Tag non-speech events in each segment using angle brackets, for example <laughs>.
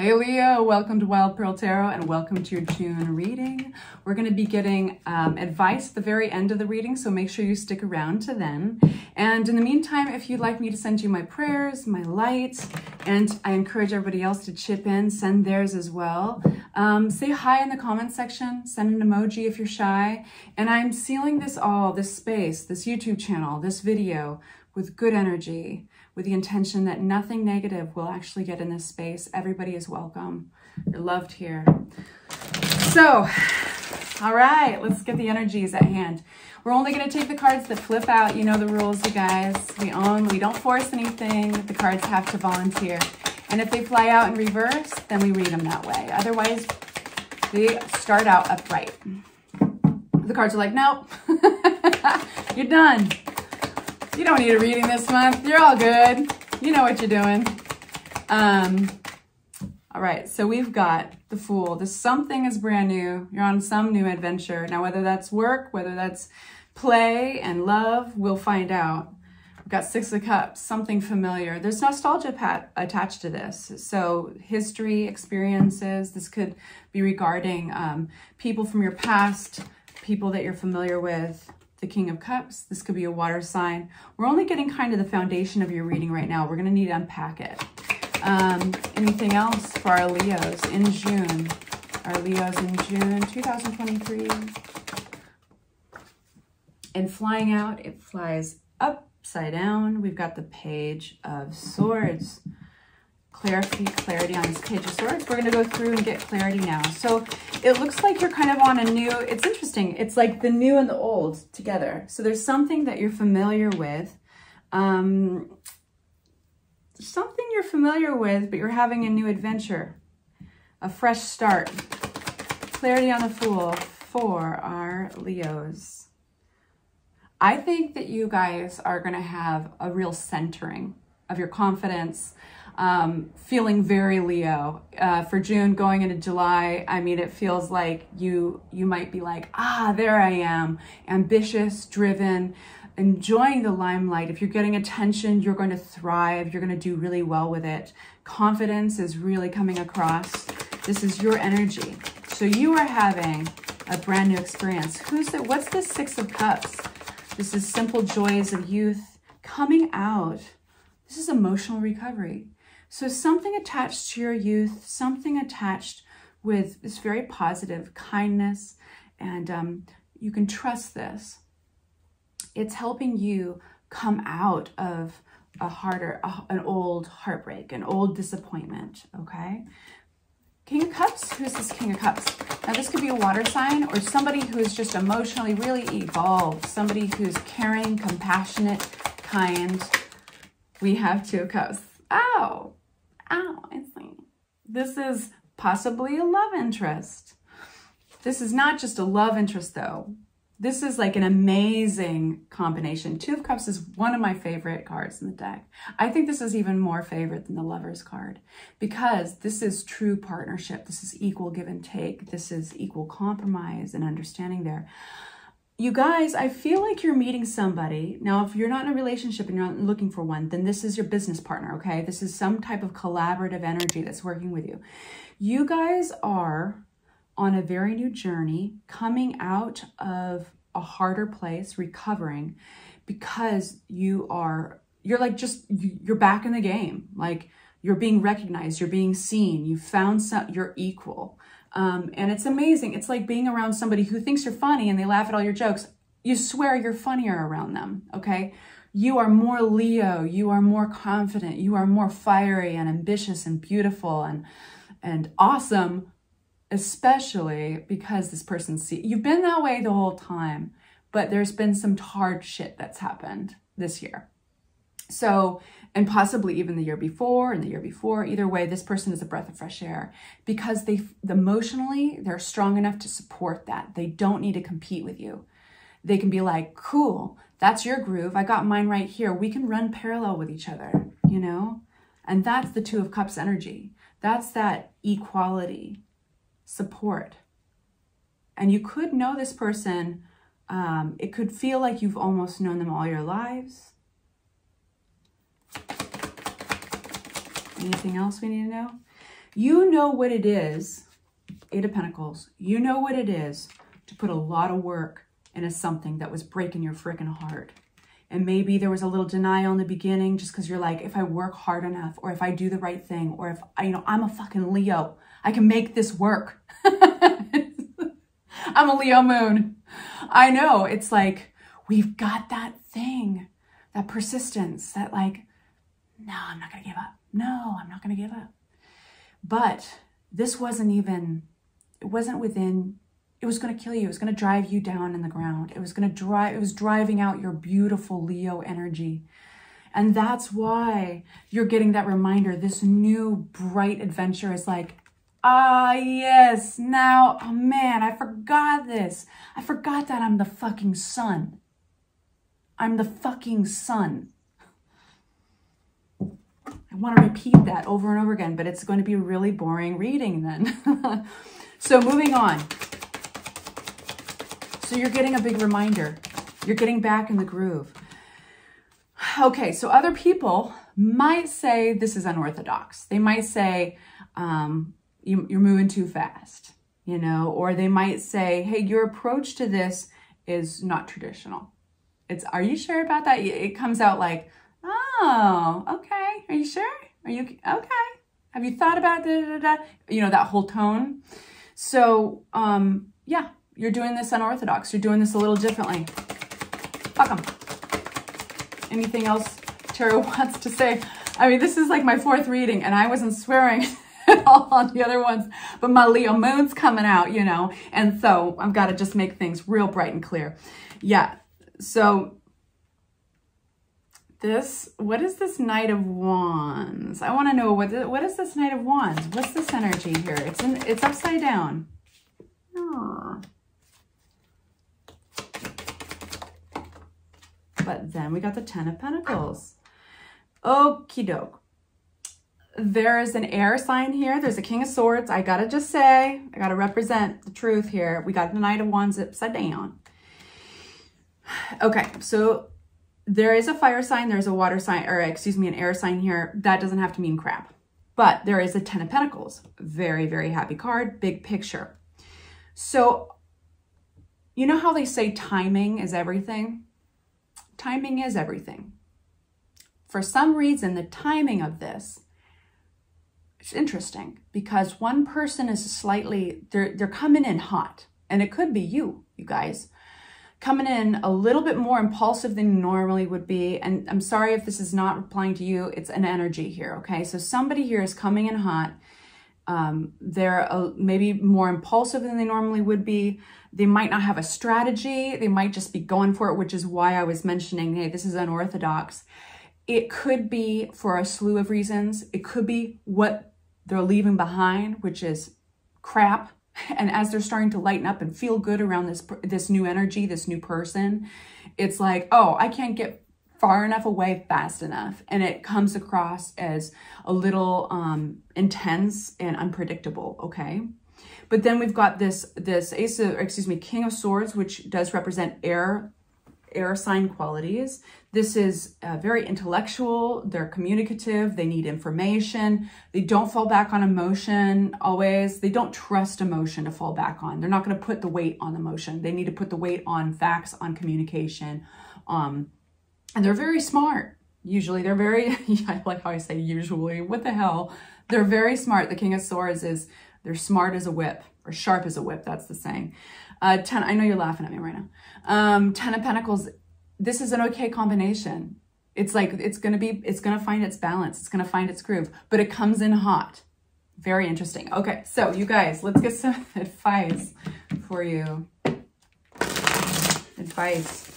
Hey Leo, welcome to Wild Pearl Tarot and welcome to your June reading. We're going to be getting um, advice at the very end of the reading, so make sure you stick around to then. And in the meantime, if you'd like me to send you my prayers, my light, and I encourage everybody else to chip in, send theirs as well. Um, say hi in the comment section, send an emoji if you're shy. And I'm sealing this all, this space, this YouTube channel, this video with good energy with the intention that nothing negative will actually get in this space. Everybody is welcome. You're loved here. So, all right, let's get the energies at hand. We're only going to take the cards that flip out. You know the rules, you guys. We own, we don't force anything. The cards have to volunteer. And if they fly out in reverse, then we read them that way. Otherwise, they start out upright. The cards are like, nope, <laughs> you're done. You don't need a reading this month. You're all good. You know what you're doing. Um, all right, so we've got the Fool. This something is brand new. You're on some new adventure. Now, whether that's work, whether that's play and love, we'll find out. We've got Six of Cups, something familiar. There's nostalgia attached to this. So history, experiences, this could be regarding um, people from your past, people that you're familiar with, the King of Cups. This could be a water sign. We're only getting kind of the foundation of your reading right now. We're going to need to unpack it. Um, anything else for our Leos in June? Our Leos in June 2023. And flying out, it flies upside down. We've got the Page of Swords clarity, clarity on this page of swords. We're going to go through and get clarity now. So it looks like you're kind of on a new, it's interesting. It's like the new and the old together. So there's something that you're familiar with. Um, something you're familiar with, but you're having a new adventure, a fresh start. Clarity on the Fool for our Leos. I think that you guys are going to have a real centering of your confidence, um, feeling very Leo. Uh, for June going into July, I mean, it feels like you you might be like, ah, there I am, ambitious, driven, enjoying the limelight. If you're getting attention, you're going to thrive. You're going to do really well with it. Confidence is really coming across. This is your energy. So you are having a brand new experience. Who's the, what's the Six of Cups? This is simple joys of youth coming out. This is emotional recovery. So something attached to your youth, something attached with this very positive kindness, and um, you can trust this. It's helping you come out of a harder, a, an old heartbreak, an old disappointment, okay? King of Cups, who's this King of Cups? Now this could be a water sign or somebody who is just emotionally really evolved, somebody who's caring, compassionate, kind. We have Two Cups. Ow, ow, it's like, this is possibly a love interest. This is not just a love interest though. This is like an amazing combination. Two of Cups is one of my favorite cards in the deck. I think this is even more favorite than the Lover's card because this is true partnership. This is equal give and take. This is equal compromise and understanding there you guys, I feel like you're meeting somebody. Now, if you're not in a relationship and you're not looking for one, then this is your business partner, okay? This is some type of collaborative energy that's working with you. You guys are on a very new journey, coming out of a harder place, recovering, because you are, you're like just, you're back in the game. Like, you're being recognized, you're being seen, you found some, you're equal. Um, and it's amazing. It's like being around somebody who thinks you're funny and they laugh at all your jokes. You swear you're funnier around them, okay? You are more Leo. You are more confident. You are more fiery and ambitious and beautiful and, and awesome, especially because this person see you've been that way the whole time, but there's been some hard shit that's happened this year. So and possibly even the year before and the year before. Either way, this person is a breath of fresh air because they emotionally, they're strong enough to support that. They don't need to compete with you. They can be like, cool, that's your groove. I got mine right here. We can run parallel with each other, you know? And that's the Two of Cups energy. That's that equality, support. And you could know this person. Um, it could feel like you've almost known them all your lives Anything else we need to know? You know what it is, Eight of Pentacles, you know what it is to put a lot of work into something that was breaking your freaking heart. And maybe there was a little denial in the beginning just because you're like, if I work hard enough, or if I do the right thing, or if I, you know, I'm a fucking Leo, I can make this work. <laughs> I'm a Leo moon. I know. It's like, we've got that thing, that persistence, that like, no, I'm not going to give up. No, I'm not going to give up. But this wasn't even, it wasn't within, it was going to kill you. It was going to drive you down in the ground. It was going to drive, it was driving out your beautiful Leo energy. And that's why you're getting that reminder. This new bright adventure is like, Ah, yes. Now, oh man, I forgot this. I forgot that I'm the fucking sun. I'm the fucking sun. I want to repeat that over and over again, but it's going to be really boring reading then. <laughs> so moving on. So you're getting a big reminder. You're getting back in the groove. Okay, so other people might say this is unorthodox. They might say, um, you, you're moving too fast, you know, or they might say, hey, your approach to this is not traditional. It's, are you sure about that? It comes out like, oh, okay. Are you sure? Are you, okay. Have you thought about da, da, da, You know, that whole tone. So, um, yeah, you're doing this unorthodox. You're doing this a little differently. Fuck them. Anything else Tarot <laughs> wants to say? I mean, this is like my fourth reading and I wasn't swearing. <laughs> At all on the other ones, but my Leo moon's coming out, you know, and so I've got to just make things real bright and clear. Yeah, so this, what is this Knight of Wands? I want to know, what, what is this Knight of Wands? What's this energy here? It's in, it's upside down. Oh. But then we got the Ten of Pentacles. Okie doke there is an air sign here. There's a King of Swords. I gotta just say, I gotta represent the truth here. We got the Knight of Wands upside down. Okay, so there is a fire sign, there's a water sign, or excuse me, an air sign here. That doesn't have to mean crap. But there is a Ten of Pentacles. Very, very happy card, big picture. So, you know how they say timing is everything? Timing is everything. For some reason, the timing of this it's interesting because one person is slightly, they're, they're coming in hot. And it could be you, you guys, coming in a little bit more impulsive than normally would be. And I'm sorry if this is not applying to you. It's an energy here, okay? So somebody here is coming in hot. Um, they're maybe more impulsive than they normally would be. They might not have a strategy. They might just be going for it, which is why I was mentioning, hey, this is unorthodox. It could be for a slew of reasons. It could be what they're leaving behind, which is crap. And as they're starting to lighten up and feel good around this this new energy, this new person, it's like, oh, I can't get far enough away fast enough. And it comes across as a little um, intense and unpredictable, okay? But then we've got this, this ace of, excuse me, king of swords, which does represent air air sign qualities. This is uh, very intellectual. They're communicative. They need information. They don't fall back on emotion always. They don't trust emotion to fall back on. They're not going to put the weight on emotion. They need to put the weight on facts, on communication. Um, and they're very smart. Usually they're very, <laughs> I like how I say usually, what the hell? They're very smart. The King of Swords is, they're smart as a whip or sharp as a whip. That's the saying. Uh, ten, I know you're laughing at me right now. Um, ten of Pentacles, this is an okay combination. It's like, it's going to be, it's going to find its balance. It's going to find its groove, but it comes in hot. Very interesting. Okay, so you guys, let's get some <laughs> advice for you. Advice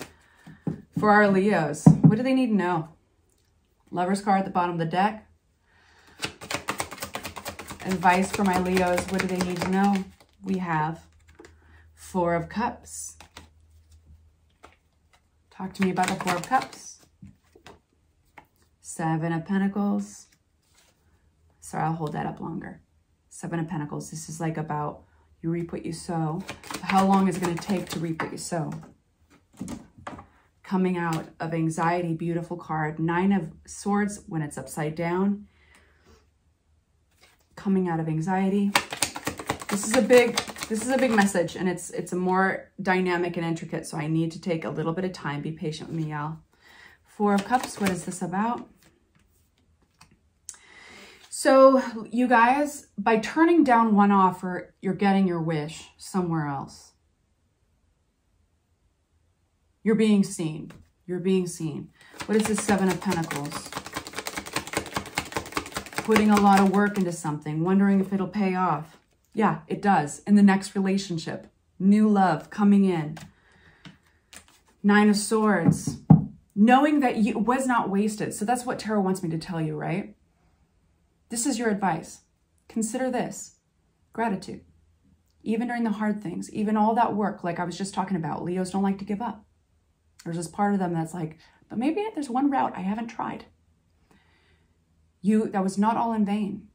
for our Leos. What do they need to know? Lover's card at the bottom of the deck. Advice for my Leos. What do they need to know? We have Four of Cups. Talk to me about the Four of Cups. Seven of Pentacles. Sorry, I'll hold that up longer. Seven of Pentacles. This is like about you reap what you sow. How long is it going to take to reap what you sow? Coming out of anxiety, beautiful card. Nine of Swords when it's upside down coming out of anxiety. This is a big, this is a big message and it's, it's a more dynamic and intricate. So I need to take a little bit of time. Be patient with me, y'all. Four of Cups, what is this about? So you guys, by turning down one offer, you're getting your wish somewhere else. You're being seen. You're being seen. What is the Seven of Pentacles? Putting a lot of work into something, wondering if it'll pay off. Yeah, it does. In the next relationship, new love coming in. Nine of Swords. Knowing that you was not wasted. So that's what Tarot wants me to tell you, right? This is your advice. Consider this. Gratitude. Even during the hard things, even all that work, like I was just talking about, Leos don't like to give up. There's this part of them that's like, but maybe there's one route I haven't tried. You, that was not all in vain.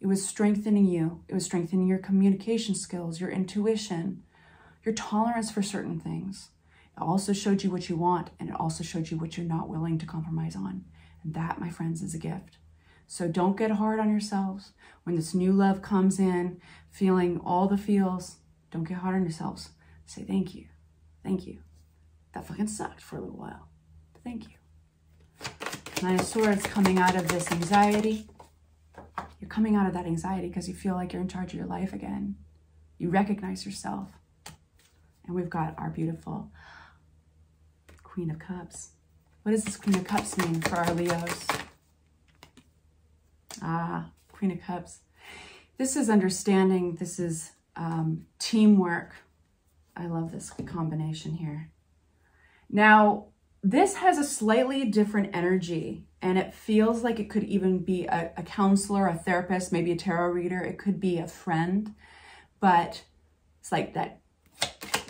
It was strengthening you. It was strengthening your communication skills, your intuition, your tolerance for certain things. It also showed you what you want, and it also showed you what you're not willing to compromise on. And that, my friends, is a gift. So don't get hard on yourselves. When this new love comes in, feeling all the feels, don't get hard on yourselves. Say thank you. Thank you. That fucking sucked for a little while. But thank you. Nine of Swords coming out of this anxiety. You're coming out of that anxiety because you feel like you're in charge of your life again. You recognize yourself. And we've got our beautiful Queen of Cups. What does this Queen of Cups mean for our Leos? Ah, Queen of Cups. This is understanding. This is um, teamwork. I love this combination here. Now, this has a slightly different energy and it feels like it could even be a, a, counselor, a therapist, maybe a tarot reader. It could be a friend, but it's like that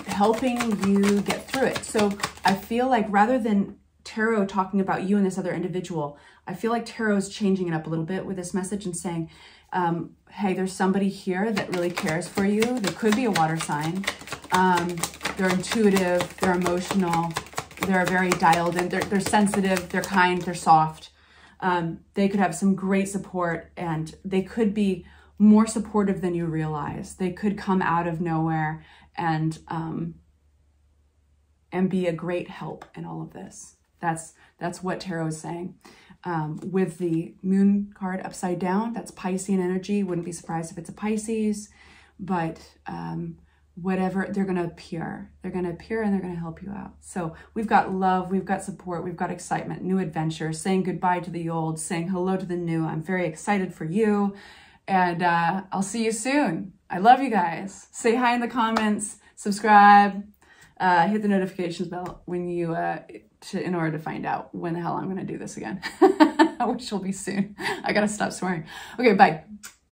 helping you get through it. So I feel like rather than tarot talking about you and this other individual, I feel like tarot is changing it up a little bit with this message and saying, um, hey, there's somebody here that really cares for you. There could be a water sign. Um, they're intuitive, they're emotional, they're very dialed in, they're, they're sensitive, they're kind, they're soft. Um, they could have some great support and they could be more supportive than you realize. They could come out of nowhere and um, and be a great help in all of this. That's that's what tarot is saying. Um, with the moon card upside down, that's Piscean energy. Wouldn't be surprised if it's a Pisces, but um, whatever, they're going to appear. They're going to appear and they're going to help you out. So we've got love, we've got support, we've got excitement, new adventure, saying goodbye to the old, saying hello to the new. I'm very excited for you. And uh, I'll see you soon. I love you guys. Say hi in the comments, subscribe, uh, hit the notifications bell when you uh, to, in order to find out when the hell I'm going to do this again, <laughs> which will be soon. I got to stop swearing. Okay, bye.